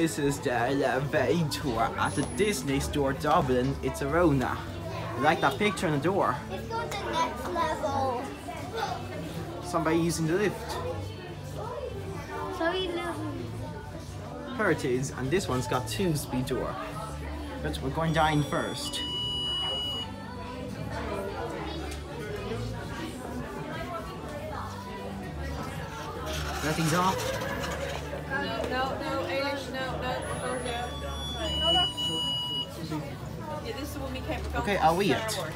this is the elevator at the Disney Store Dublin. It's Orona. Like that picture on the door. Let's go to the next level. Somebody using the lift. Sorry. Here it is, and this one's got two speed door. But we're going down first. Nothing's off. No, no, no, Eilish, no, no, go there. Right. Yeah, this is when we came. we're going Okay, to I'll wait Star it. Wars.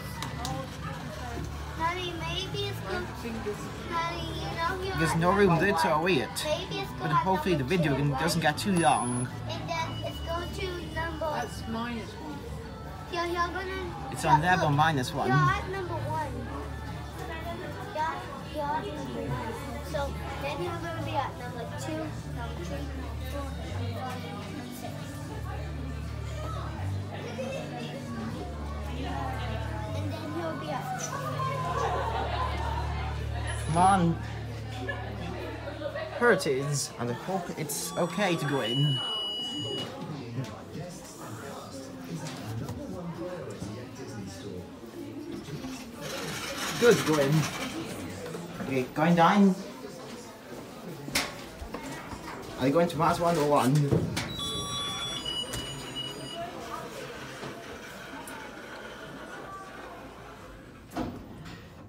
Honey, maybe it's I going think this Honey, you know There's no room there, so one. I'll wait. It's But hopefully the video doesn't get too long. And then it's going to number. That's minus one. Yeah, you're gonna. It's on level minus one. You're at number one. Yeah, you're at number one. So then you're gonna be at number two, number three, four, five, six. And then you'll be at. On. Here it is, and I hope it's okay to go in. Good, go in. Okay, going down. Are you going to Mars 1 or 1?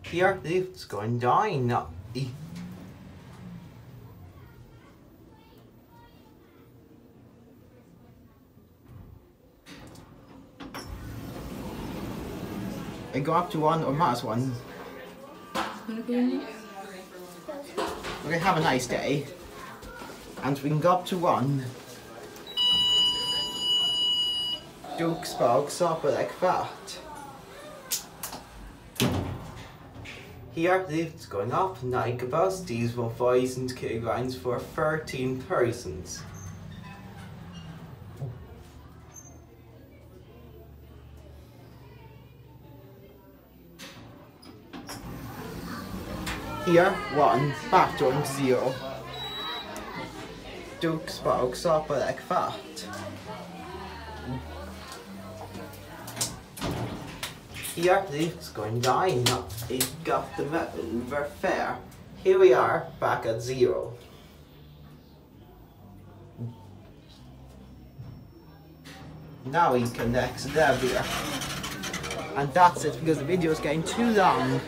Here, it's going down. Not e- I go up to one or minus one. Okay, have a nice day and we can go up to one. Duke's box up like that. Here lifts going up, 9 capacities for 1000 kilograms for 13 persons. Here, 1, back on 0 duks bara och sapade kvart. He going dying up. It got the mountain fair. Here we are back at zero. Now he connects there, And that's it because the video is getting too long.